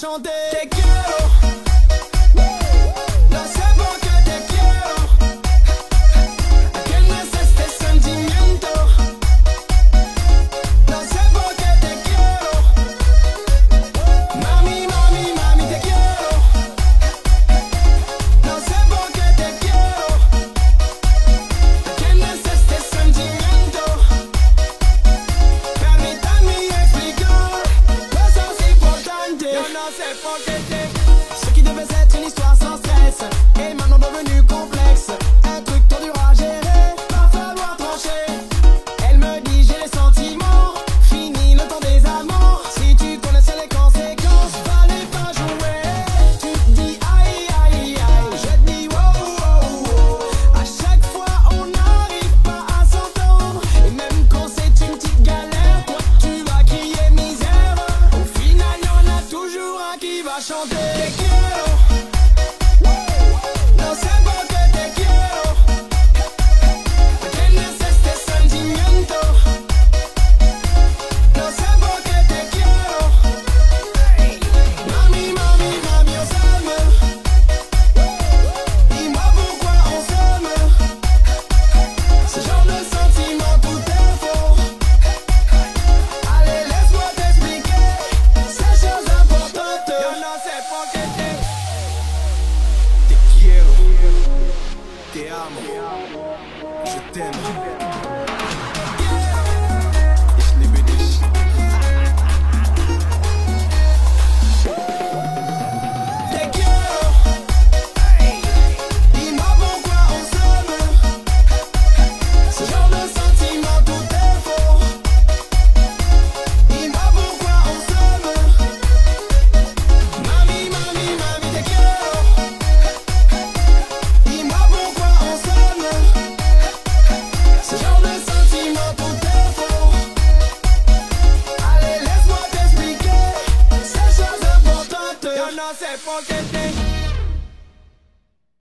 chanter. porque chanter. amo. Je t'aime. Você pode porque tem.